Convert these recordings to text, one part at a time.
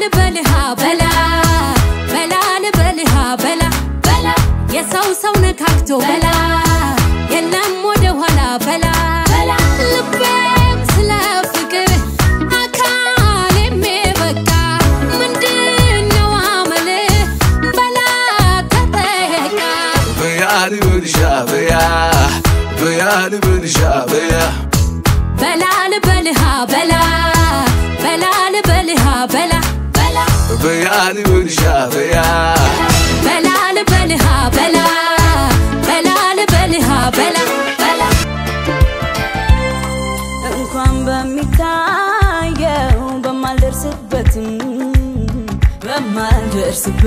ልበልሃ በላ በላ ልበልሃ በላ በላ የሰው ሰው ነካክቶ በላ የለም ወደ ኋላ በላ በላ ልቤም ስለ ፍቅር አካሌም በቃ ምንድነው አመልህ በላ ተጠየቃ። በያ ልበልሻ በያ በያ ልበልሻ በያ። በላ ልበልሃ በላ በላ ልበልሃ በላ በያ ልበልሻ በያ በላ ልበልሃ በላ በላ ልበልሃ በላ እንኳን በሚታየው በማልደርስበትም በማልደርስበትም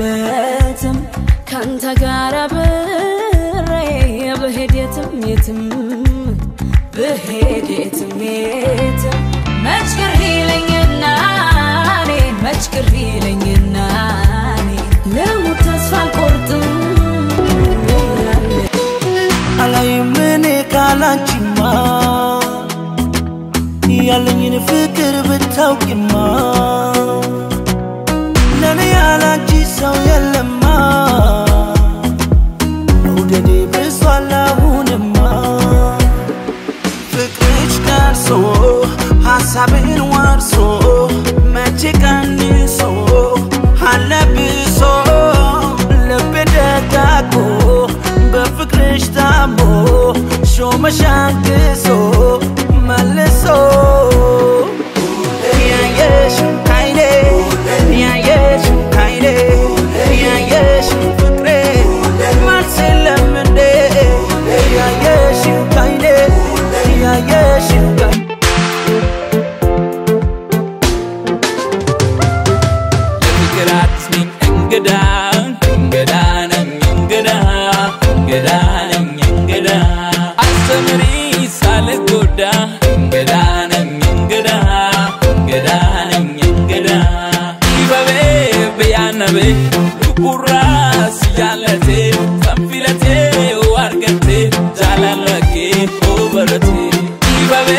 ካንተ ጋር አብሬ ብሄድ የትም የትም ብሄድ የትም። የትም መች ቅር ይለኝና እኔ መች ቅር ያለኝን ፍቅር ብታውቂማ? ለኔ ያላንቺ ሰው የለማ? መውደዴ ብሷል አሁንማ? ፍቅርሽ ደርሶ ሀሳብን ወርሶ መቼ ቀንሶ አለብሶ ልቤ ደጋጎ በፍቅርሽ ታሞ ሾመሽ ያየሽው ካይኔ ያየሽው ካይኔ የፍቅር አዲስ ነኝ እንግዳ እንግዳ ነኝ ዱቁራ ስያለቴ ፈንፊለቴ ኦበረቴ ይበቤ